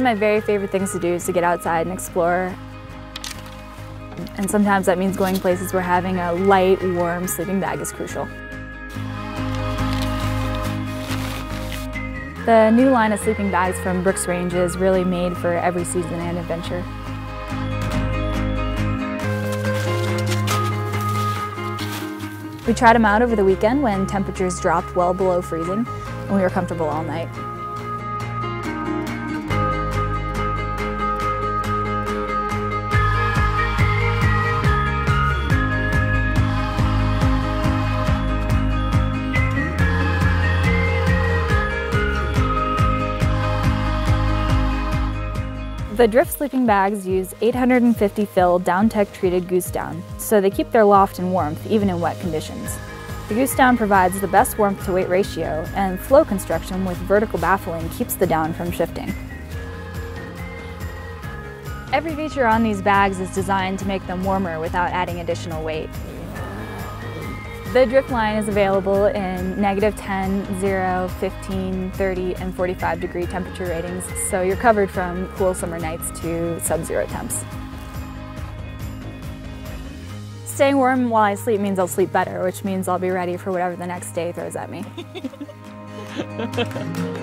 One of my very favorite things to do is to get outside and explore. And sometimes that means going places where having a light, warm sleeping bag is crucial. The new line of sleeping bags from Brooks Range is really made for every season and adventure. We tried them out over the weekend when temperatures dropped well below freezing and we were comfortable all night. The Drift sleeping bags use 850 fill DownTek treated goose down, so they keep their loft and warmth even in wet conditions. The goose down provides the best warmth to weight ratio, and flow construction with vertical baffling keeps the down from shifting. Every feature on these bags is designed to make them warmer without adding additional weight. The Drift line is available in negative 10, 0, 15, 30, and 45 degree temperature ratings, so you're covered from cool summer nights to sub-zero temps. Staying warm while I sleep means I'll sleep better, which means I'll be ready for whatever the next day throws at me.